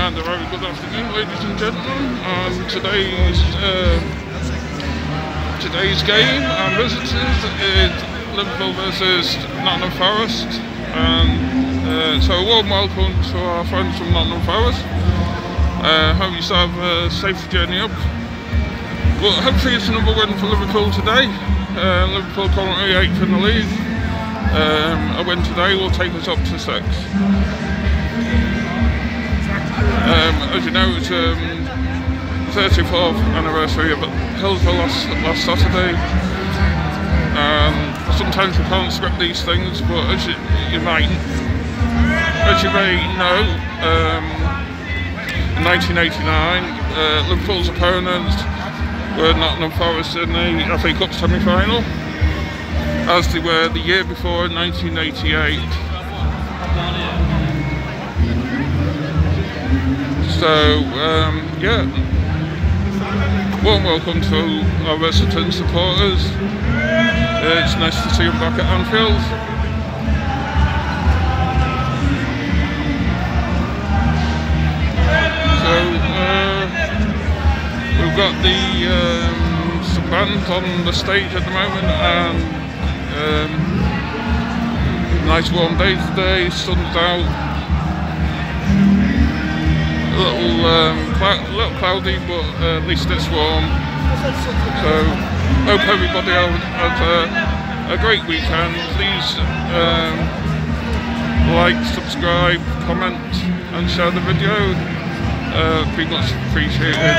And a very good afternoon, ladies and gentlemen. Um, today's uh, today's game and visitors is Liverpool versus Nottingham Forest. And uh, so, a warm welcome to our friends from Nottingham Forest. Uh, hope you have a safe journey up. Well, hopefully it's another win for Liverpool today. Uh, Liverpool currently eighth in the league. Um, a win today will take us up to sixth. As you know, it's um, 34th anniversary of Hillsborough last, last Saturday. Um, sometimes we can't script these things, but as you, you might, as you may know, um, in 1989, uh, Liverpool's opponents were Nottingham Forest in the FA Cup semi-final, as they were the year before in 1988. So, um, yeah, warm welcome to our resident supporters. It's nice to see them back at Anfield. So, uh, we've got the um, bands on the stage at the moment, and um, nice warm day today, sun's out um, clou- little cloudy, but uh, at least it's warm. So, hope everybody has a, a great weekend. Please um, like, subscribe, comment, and share the video. Uh, be much appreciated.